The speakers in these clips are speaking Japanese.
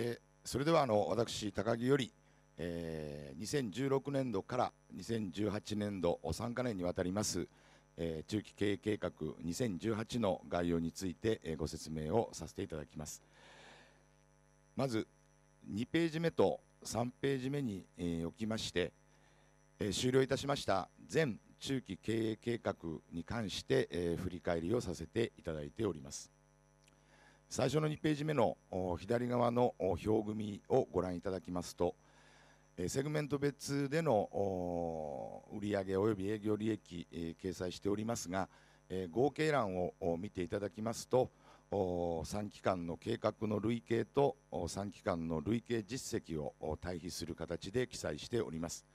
え、それではあの私高木より、えー、2016年度から2018年度3か年にわたります、えー、中期経営計画2018の概要について、えー、ご説明をさせていただきます。まず2ページ目と3ページ目に、えー、おきまして、えー、終了いたしました全中期経営計画に関して、えー、振り返りをさせていただいております。最初の2ページ目の左側の表組をご覧いただきますとセグメント別での売上及び営業利益掲載しておりますが合計欄を見ていただきますと3期間の計画の累計と3期間の累計実績を対比する形で記載しております。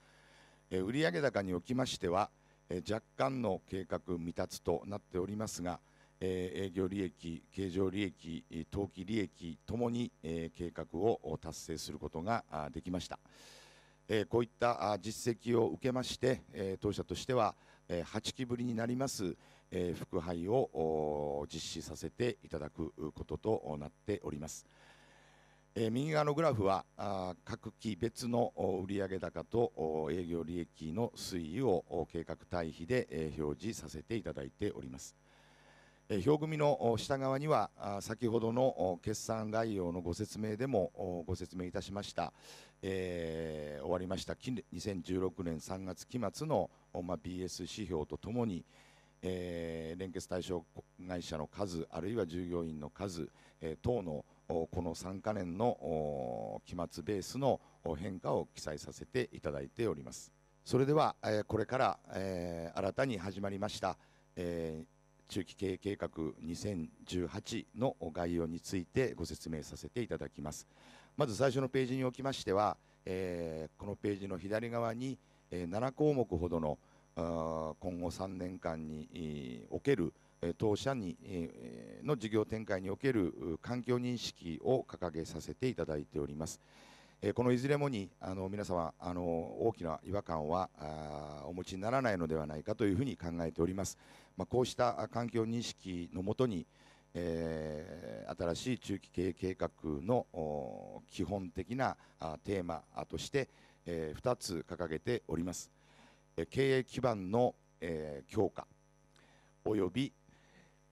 売上高におきましては若干の計画未達となっておりますが営業利益、経常利益、当期利益ともに計画を達成することができました。こういった実績を受けまして、当社としては8期ぶりになります副配を実施させていただくこととなっております。右側のグラフは各期別の売上高と営業利益の推移を計画対比で表示させていただいております。表組の下側には先ほどの決算概要のご説明でもご説明いたしました、えー、終わりました。2016年3月期末の、まあ、BS 指標とともに、えー、連結対象会社の数あるいは従業員の数、えー、等のこの3か年の期末ベースの変化を記載させていただいております。それでは、えー、これから、えー、新たに始まりました、えー中期経営計画2018の概要についてご説明させていただきますまず最初のページにおきましては、えー、このページの左側に、え、7項目ほどの今後3年間における当社にの事業展開における環境認識を掲げさせていただいております。えこのいずれもにあの皆様あの大きな違和感はお持ちにならないのではないかというふうに考えております。まあ、こうした環境認識のもとに、えー、新しい中期経営計画の基本的なあテーマとして、えー、2つ掲げております。え経営基盤の、えー、強化および、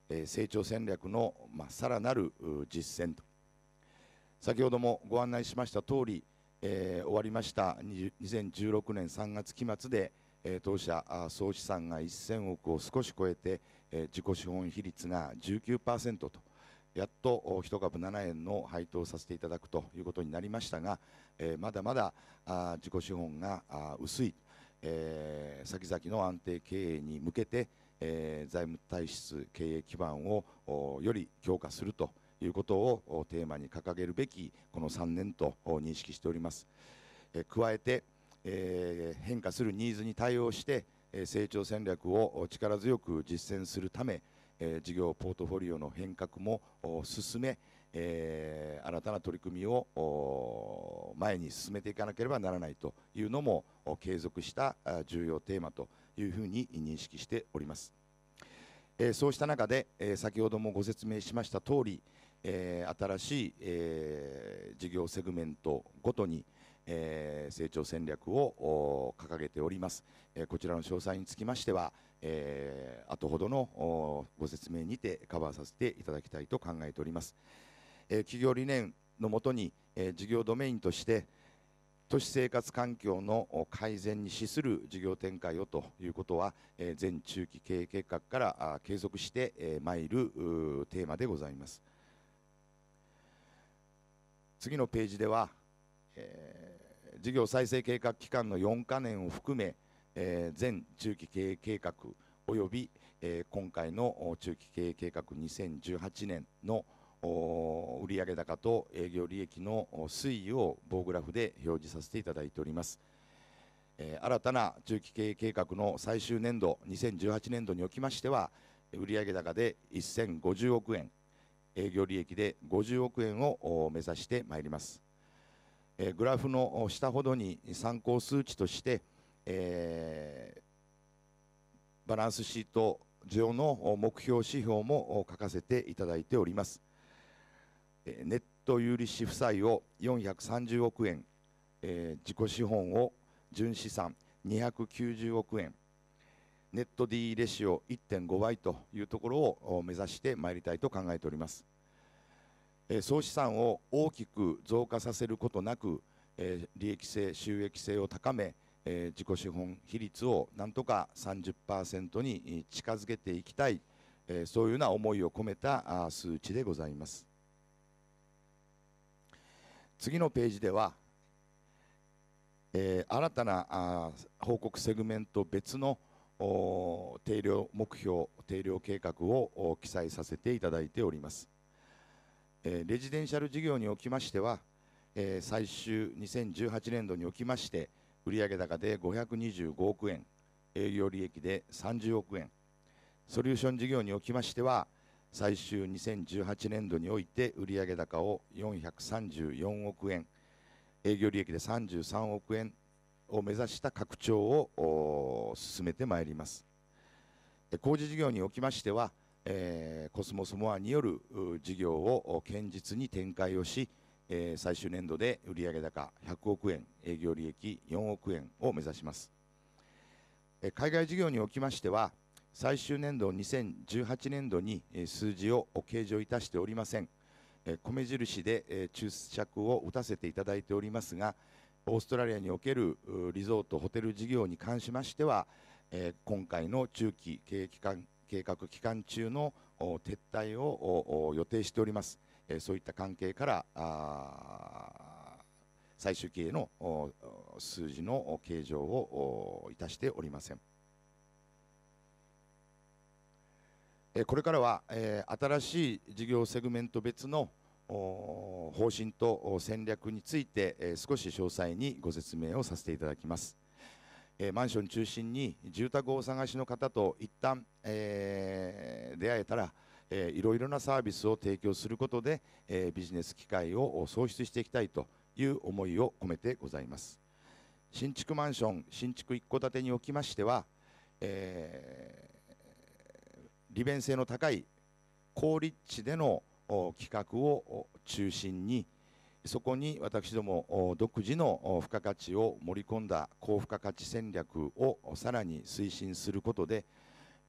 え、成長戦略の、ま、さらなる実践と先ほどもご案内しました通り、えー、終わりました2016年3月期末で、当社総資産が1000億を少し超えて自己資本比率が19%とやっと1株7円の配当させていただくということになりましたがまだまだあ自己資本が薄い先々の安定経営に向けて財務体質経営基盤をより強化するということをテーマに掲げるべきこの3年と認識しております加えてえ、変化するニーズに対応して、成長戦略を力強く実践するため、事業ポートフォリオの変革も進め、新たな取り組みを前に進めていかなければならないというのも継続した重要テーマというふうに認識しております。えそうした中で、え先ほどもご説明しました通り、え新しい、え事業セグメントごとに、えー、成長戦略を掲げております、え、こちらの詳細につきましては、え、後ほどのご説明にてカバーさせていただきたいと考えております、え、企業理念のもとに、え、事業ドメインとして都市生活環境の改善に資する事業展開をということは、え、全中期経営計画から継続してまいるテーマでございます。次のページでは、えー事業再生計画期間の4か年を含め、えー、全中期経営計画および、えー、今回の中期経営計画2018年の売上高と営業利益の推移を棒グラフで表示させていただいております、えー、新たな中期経営計画の最終年度2018年度におきましては売上高で1050億円。営業利益で50億円を目指してまいりますグラフの下ほどに参考数値として、えー、バランスシート上の目標指標も書かせていただいております。ネット有利子負債を430億円、えー、自己資本を純資産290億円ネット D レシオ1.5倍というところを目指してまいりたいと考えております、総資産を大きく増加させることなく、利益性収益性を高め、自己資本比率をなんとか30%に近づけていきたい、そういうような思いを込めた数値でございます。次のページでは、新たな報告セグメント別の定量目標定量計画を記載させていただいております、レジデンシャル事業におきましては、最終2018年度におきまして売上高で525億円営業利益で30億円。ソリューション事業におきましては最終2018年度において売上高を434億円営業利益で33億円を目指した拡張を進めてまいります。工事事業におきましては、えー、コスモスモアによる事業を堅実に展開をし、え、最終年度で売上高100億円営業利益4億円を目指します、え、海外事業におきましては最終年度2018年度に数字を計上いたしておりません。米印で注釈を打たせていただいておりますがオーストラリアにおけるリゾートホテル事業に関しましてはえ今回の中期経営期間計画期間中の撤退を予定しておりますえそういった関係から最終経営の数字の計上をいたしておりません。これからは新しい事業セグメント別の方針と戦略について少し詳細にご説明をさせていただきます。マンション中心に住宅をお探しの方と一旦、えー、出会えたら、えー、いろいろなサービスを提供することで、えー、ビジネス機会を創出していきたいという思いを込めてございます新築マンション新築一戸建てにおきましては、え利便性の高い高立地での企画を中心にそこに私ども独自の付加価値を盛り込んだ高付加価値戦略をさらに推進することで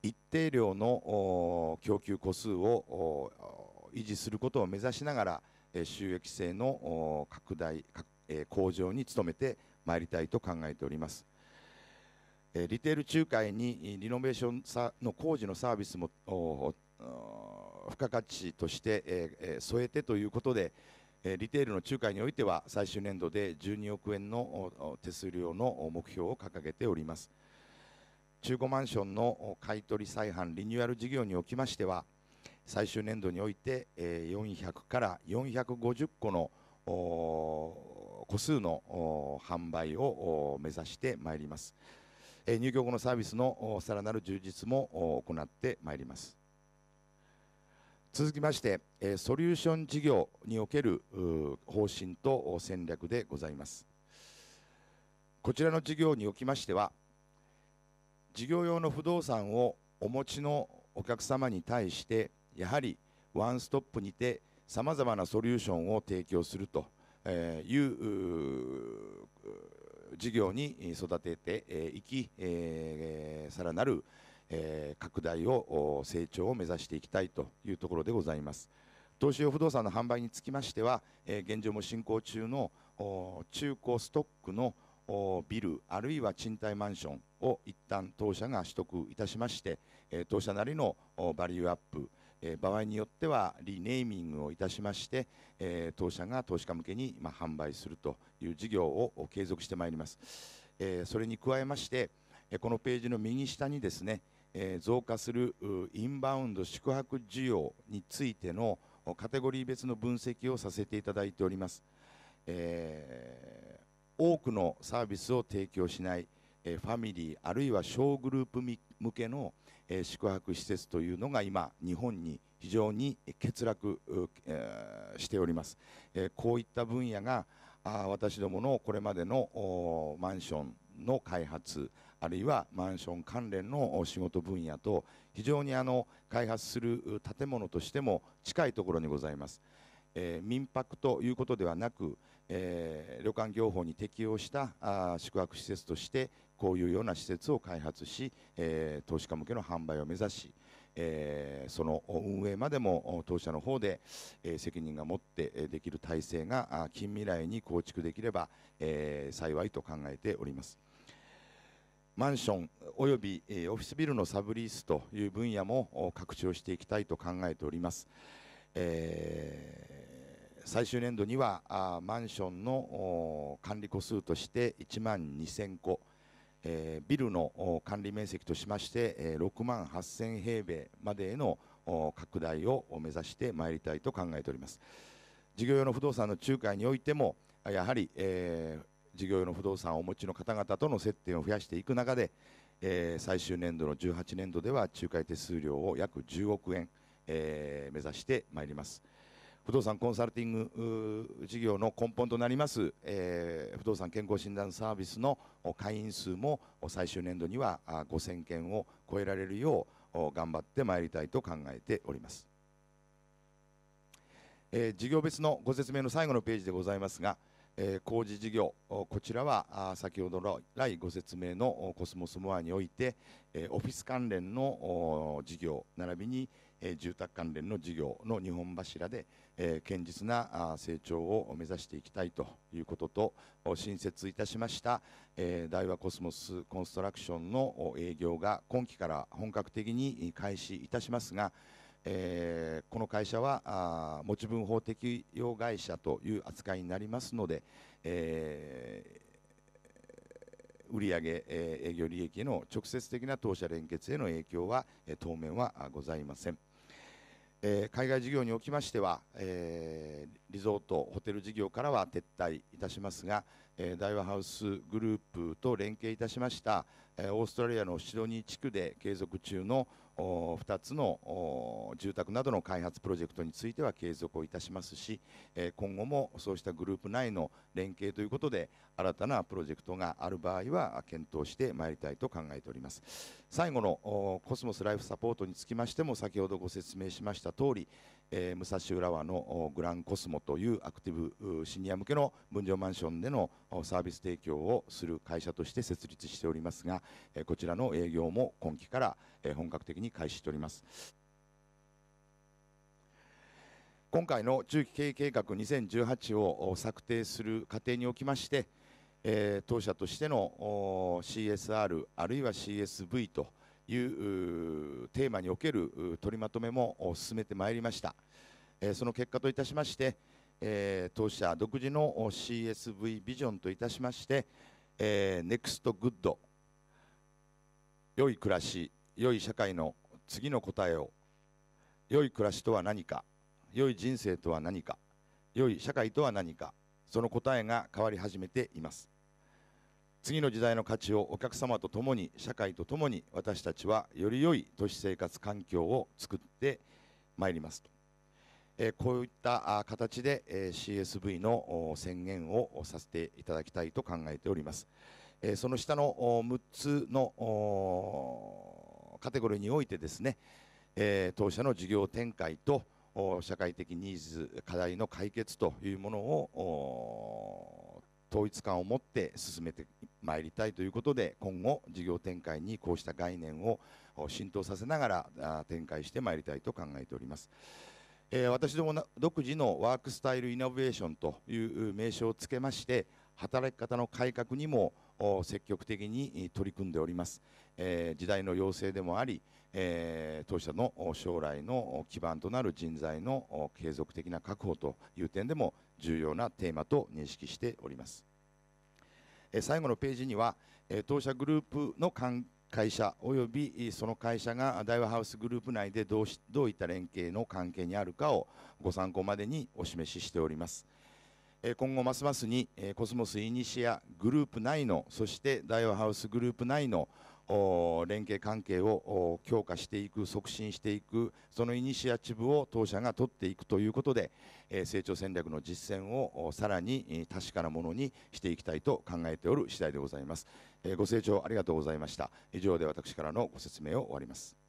一定量の供給個数を維持することを目指しながら収益性の拡大向上に努めてまいりたいと考えております。リテール仲介にリノベーションの工事のサービスも付加価値としてえ添えてということでえリテールの仲介においては最終年度で12億円の手数料の目標を掲げております中古マンションの買取再販リニューアル事業におきましては最終年度において400から450個の個数の販売を目指してまいります。入居後のサービスのさらなる充実も行ってまいります続きましてソリューション事業における方針と戦略でございます。こちらの事業におきましては事業用の不動産をお持ちのお客様に対してやはりワンストップにてさまざまなソリューションを提供するという事業に育てていき、さらなる、えー、拡大を成長を目指していきたいというところでございます。投資用不動産の販売につきましては、えー、現状も進行中の中古ストックのビルあるいは賃貸マンションを一旦当社が取得いたしまして、え当社なりのバリューアップえ場合によってはリネーミングをいたしまして、え当社が投資家向けに、ま販売するという事業を継続してまいります、えそれに加えましてこのページの右下にですね、え増加するインバウンド宿泊需要についてのカテゴリー別の分析をさせていただいております、えー、多くのサービスを提供しない、えファミリーあるいは小グループ向けのえ宿泊施設というのが今日本に非常に欠落、えしております、えこういった分野があ私どものこれまでのマンションの開発あるいはマンション関連の仕事分野と非常にあの開発する建物としても近いところにございます。えー、民泊ということではなく、えー、旅館業法に適用したあ宿泊施設としてこういうような施設を開発し、えー、投資家向けの販売を目指し、えー、その運営までも当社の方で、えー、責任が持ってできる体制が近未来に構築できれば、えー、幸いと考えております。マンションおよびオフィスビルのサブリースという分野も拡張していきたいと考えております。えー、最終年度にはマンションの管理戸数として1万2000戸、えー、ビルの管理面積としまして、えー、6万8000平米までへの拡大を目指してまいりたいと考えております。事業用の不動産の仲介においてもやはり、えー、事業用の不動産をお持ちの方々との接点を増やしていく中で、えー、最終年度の18年度では仲介手数料を約10億円、えー、目指してまいります。不動産コンサルティング事業の根本となります、えー、不動産健康診断サービスの会員数も最終年度には5000件を超えられるよう頑張ってまいりたいと考えております、えー、事業別のご説明の最後のページでございますがえー、工事事業こちらは先ほど来ご説明のコスモスモアにおいて、オフィス関連の事業並びに、え、住宅関連の事業の2本柱で、え、堅実な成長を目指していきたいということと新設いたしました、え、大和コスモスコンストラクションの営業が今期から本格的に開始いたしますが、え、この会社は持ち分法適用会社という扱いになりますので、えー、売上、え、営業利益への直接的な当社連結への影響は、え、当面はございません。えー、海外事業におきましては、えー、リゾート、ホテル事業からは撤退いたしますが、え、大和ハウスグループと連携いたしました、え、オーストラリアのシドニー地区で継続中の2つの住宅などの開発プロジェクトについては継続をいたしますし今後もそうしたグループ内の連携ということで新たなプロジェクトがある場合は検討してまいりたいと考えております。最後のコスモスライフサポートにつきましても先ほどご説明しました通りえー、武蔵浦和のグランコスモというアクティブシニア向けの分譲マンションでのサービス提供をする会社として設立しておりますが、えー、こちらの営業も今期から、えー、本格的に開始しております。今回の中期経営計画2018を策定する過程におきまして、えー、当社としての CSR あるいは CSV というテーマにおける取りまとめも進めてまいりました、えその結果といたしまして、え当社独自の CSV ビジョンといたしまして、え NEXT GOOD 良い暮らし良い社会の次の答えを良い暮らしとは何か良い人生とは何か良い社会とは何かその答えが変わり始めています。次の時代の価値をお客様と共に社会と共に私たちはより良い都市生活環境を作ってまいりますと、えー、こういった形で、えー、CSV の宣言をさせていただきたいと考えております、えー、その下の6つのカテゴリーにおいてですね、え当社の事業展開と社会的ニーズ課題の解決というものを統一感を持って進めてまいりたいということで今後事業展開にこうした概念を浸透させながら展開してまいりたいと考えております。え、私ども独自のワークスタイルイノベーションという名称をつけまして働き方の改革にも積極的に取り組んでおります、え、時代の要請でもあり、え、当社の将来の基盤となる人材の継続的な確保という点でも重要なテーマと認識しております最後のページには当社グループの会社およびその会社が大和ハウスグループ内でどうしどういった連携の関係にあるかをご参考までにお示ししております。今後ますますにコスモスイニシアグループ内のそして大和ハウスグループ内の連携関係を強化していく促進していくそのイニシアチブを当社が取っていくということで成長戦略の実践をさらに確かなものにしていきたいと考えておる次第でございます。ご清聴ありがとうございました。以上で私からのご説明を終わります。